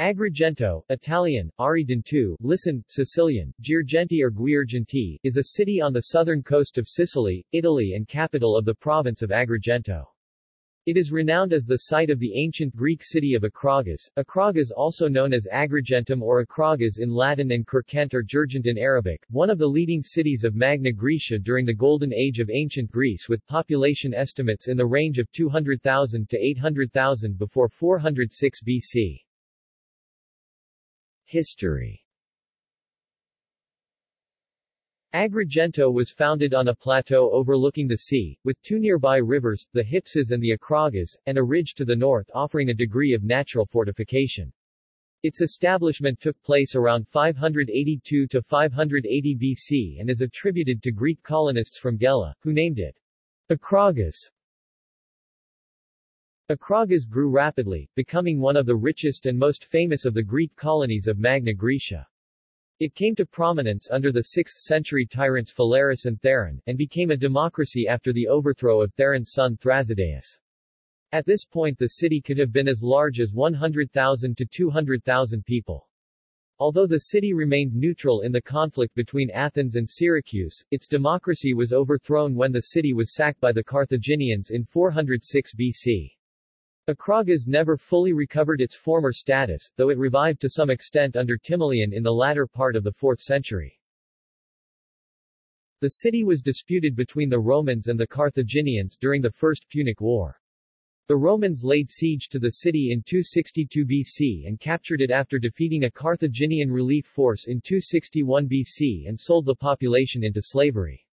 Agrigento, Italian, Aridentu, listen, Sicilian, Girgenti or Giurgenti, is a city on the southern coast of Sicily, Italy and capital of the province of Agrigento. It is renowned as the site of the ancient Greek city of Acragas, Acragas also known as Agrigentum or Acragas in Latin and Kirkent or Jirjent in Arabic, one of the leading cities of Magna Graecia during the Golden Age of ancient Greece with population estimates in the range of 200,000 to 800,000 before 406 BC. History Agrigento was founded on a plateau overlooking the sea, with two nearby rivers, the Hypsas and the Acragas, and a ridge to the north offering a degree of natural fortification. Its establishment took place around 582 to 580 BC and is attributed to Greek colonists from Gela, who named it Acragas. Acragas grew rapidly, becoming one of the richest and most famous of the Greek colonies of Magna Graecia. It came to prominence under the 6th-century tyrants Phalaris and Theron, and became a democracy after the overthrow of Theron's son Thrasydaeus. At this point the city could have been as large as 100,000 to 200,000 people. Although the city remained neutral in the conflict between Athens and Syracuse, its democracy was overthrown when the city was sacked by the Carthaginians in 406 BC. Acragas never fully recovered its former status, though it revived to some extent under Timoleon in the latter part of the 4th century. The city was disputed between the Romans and the Carthaginians during the First Punic War. The Romans laid siege to the city in 262 BC and captured it after defeating a Carthaginian relief force in 261 BC and sold the population into slavery.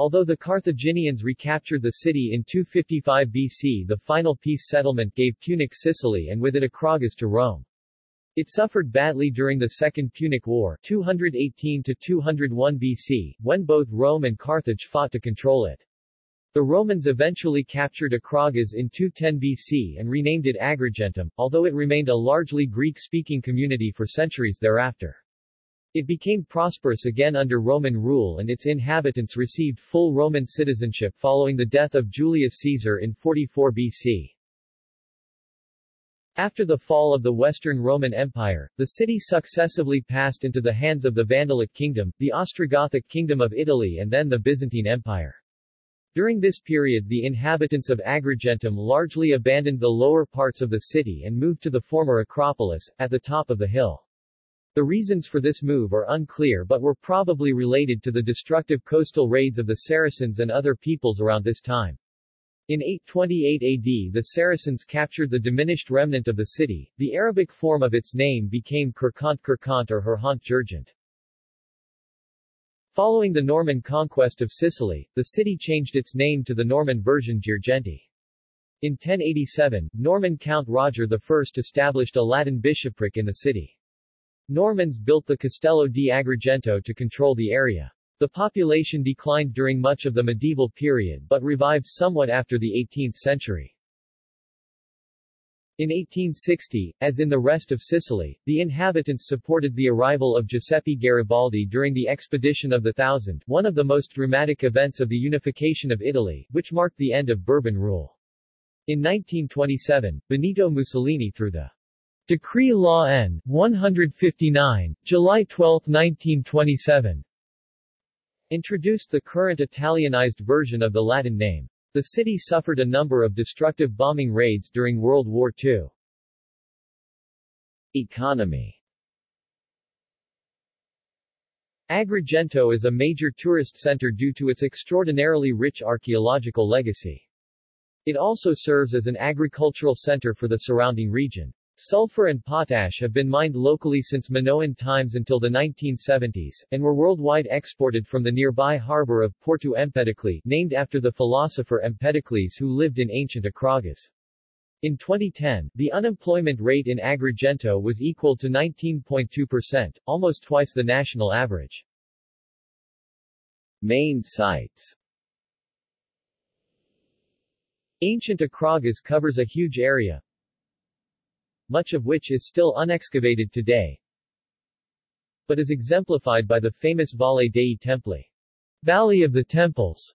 Although the Carthaginians recaptured the city in 255 BC the final peace settlement gave Punic Sicily and with it Acragas to Rome. It suffered badly during the Second Punic War (218–201 BC, when both Rome and Carthage fought to control it. The Romans eventually captured Acragas in 210 BC and renamed it Agrigentum, although it remained a largely Greek-speaking community for centuries thereafter. It became prosperous again under Roman rule and its inhabitants received full Roman citizenship following the death of Julius Caesar in 44 BC. After the fall of the Western Roman Empire, the city successively passed into the hands of the Vandalic Kingdom, the Ostrogothic Kingdom of Italy and then the Byzantine Empire. During this period the inhabitants of Agrigentum largely abandoned the lower parts of the city and moved to the former Acropolis, at the top of the hill. The reasons for this move are unclear but were probably related to the destructive coastal raids of the Saracens and other peoples around this time. In 828 AD the Saracens captured the diminished remnant of the city, the Arabic form of its name became Kirkant Kirkant or Herhant Jurgent. Following the Norman conquest of Sicily, the city changed its name to the Norman version Girgenti. In 1087, Norman Count Roger I established a Latin bishopric in the city. Normans built the Castello di Agrigento to control the area. The population declined during much of the medieval period but revived somewhat after the 18th century. In 1860, as in the rest of Sicily, the inhabitants supported the arrival of Giuseppe Garibaldi during the Expedition of the Thousand, one of the most dramatic events of the unification of Italy, which marked the end of Bourbon rule. In 1927, Benito Mussolini through the Decree Law N. 159, July 12, 1927 introduced the current Italianized version of the Latin name. The city suffered a number of destructive bombing raids during World War II. Economy Agrigento is a major tourist center due to its extraordinarily rich archaeological legacy. It also serves as an agricultural center for the surrounding region. Sulfur and potash have been mined locally since Minoan times until the 1970s, and were worldwide exported from the nearby harbor of Porto Empedocles, named after the philosopher Empedocles who lived in ancient Acragas. In 2010, the unemployment rate in Agrigento was equal to 19.2%, almost twice the national average. Main sites Ancient Acragas covers a huge area, much of which is still unexcavated today, but is exemplified by the famous Valle dei Templi, Valley of the Temples,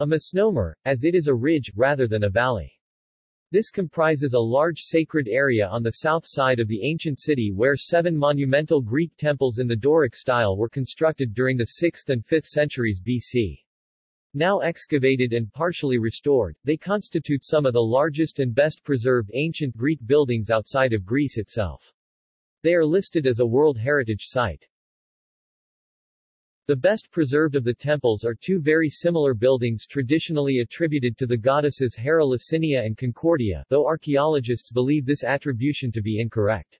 a misnomer, as it is a ridge, rather than a valley. This comprises a large sacred area on the south side of the ancient city where seven monumental Greek temples in the Doric style were constructed during the 6th and 5th centuries BC. Now excavated and partially restored, they constitute some of the largest and best preserved ancient Greek buildings outside of Greece itself. They are listed as a World Heritage Site. The best preserved of the temples are two very similar buildings traditionally attributed to the goddesses Hera Lacinia and Concordia, though archaeologists believe this attribution to be incorrect.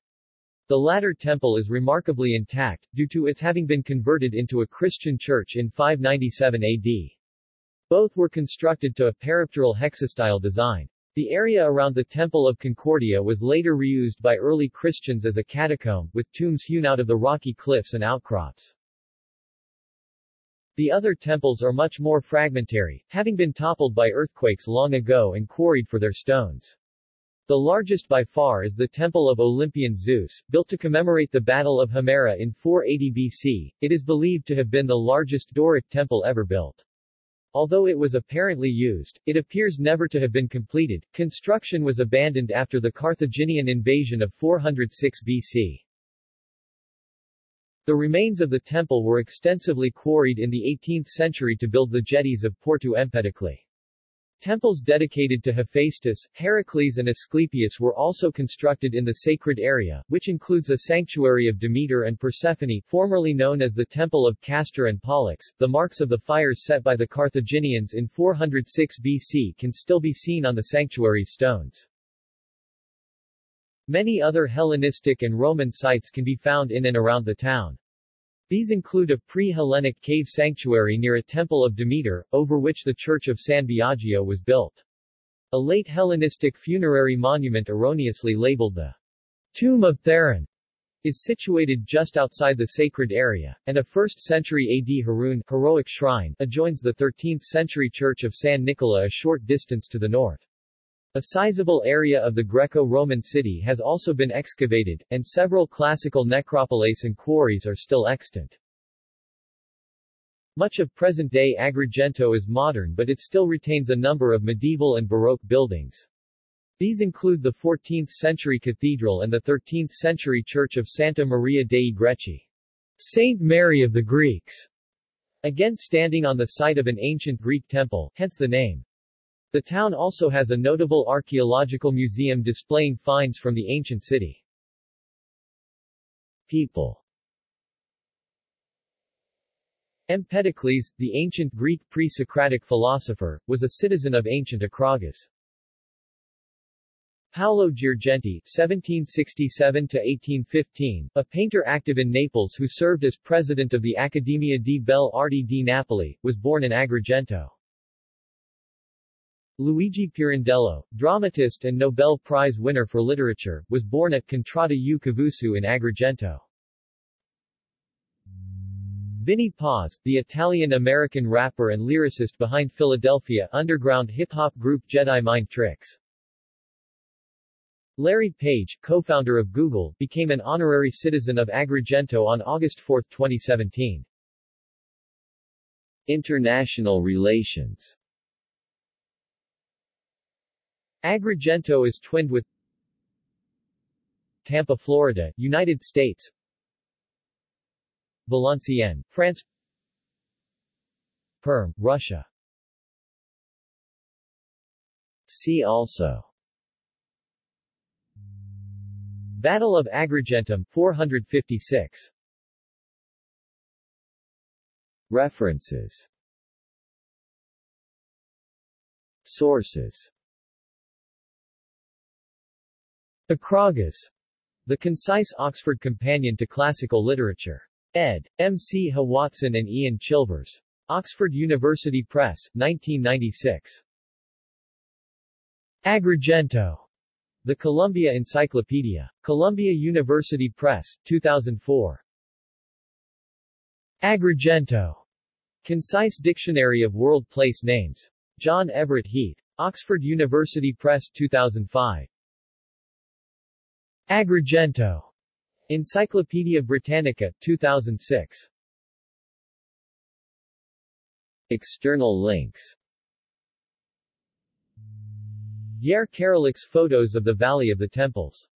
The latter temple is remarkably intact, due to its having been converted into a Christian church in 597 AD. Both were constructed to a peripteral hexastyle design. The area around the Temple of Concordia was later reused by early Christians as a catacomb, with tombs hewn out of the rocky cliffs and outcrops. The other temples are much more fragmentary, having been toppled by earthquakes long ago and quarried for their stones. The largest by far is the Temple of Olympian Zeus, built to commemorate the Battle of Himera in 480 BC. It is believed to have been the largest Doric temple ever built. Although it was apparently used, it appears never to have been completed. Construction was abandoned after the Carthaginian invasion of 406 BC. The remains of the temple were extensively quarried in the 18th century to build the jetties of Porto Empedocles. Temples dedicated to Hephaestus, Heracles and Asclepius were also constructed in the sacred area, which includes a sanctuary of Demeter and Persephone formerly known as the Temple of Castor and Pollux. The marks of the fires set by the Carthaginians in 406 BC can still be seen on the sanctuary's stones. Many other Hellenistic and Roman sites can be found in and around the town. These include a pre-Hellenic cave sanctuary near a temple of Demeter, over which the church of San Biagio was built. A late Hellenistic funerary monument erroneously labeled the Tomb of Theron is situated just outside the sacred area, and a 1st century AD heroon heroic shrine adjoins the 13th century church of San Nicola a short distance to the north. A sizable area of the Greco-Roman city has also been excavated, and several classical necropolis and quarries are still extant. Much of present-day Agrigento is modern but it still retains a number of medieval and Baroque buildings. These include the 14th-century cathedral and the 13th-century church of Santa Maria dei Greci. Saint Mary of the Greeks, again standing on the site of an ancient Greek temple, hence the name. The town also has a notable archaeological museum displaying finds from the ancient city. People Empedocles, the ancient Greek pre-Socratic philosopher, was a citizen of ancient Acragas. Paolo Girgenti (1767–1815), a painter active in Naples who served as president of the Accademia di Belle Arti di Napoli, was born in Agrigento. Luigi Pirandello, dramatist and Nobel Prize winner for literature, was born at Contrada u Cavusu in Agrigento. Vinnie Paz, the Italian-American rapper and lyricist behind Philadelphia underground hip-hop group Jedi Mind Tricks. Larry Page, co-founder of Google, became an honorary citizen of Agrigento on August 4, 2017. International relations Agrigento is twinned with Tampa, Florida, United States. Valenciennes, France. Perm, Russia. See also. Battle of Agrigentum 456 References. Sources Acragas. The Concise Oxford Companion to Classical Literature. Ed. M. C. Howatson and Ian Chilvers. Oxford University Press, 1996. Agrigento. The Columbia Encyclopedia. Columbia University Press, 2004. Agrigento. Concise Dictionary of World Place Names. John Everett Heath. Oxford University Press 2005. Agrigento. Encyclopaedia Britannica, 2006. External links Karolik's photos of the Valley of the Temples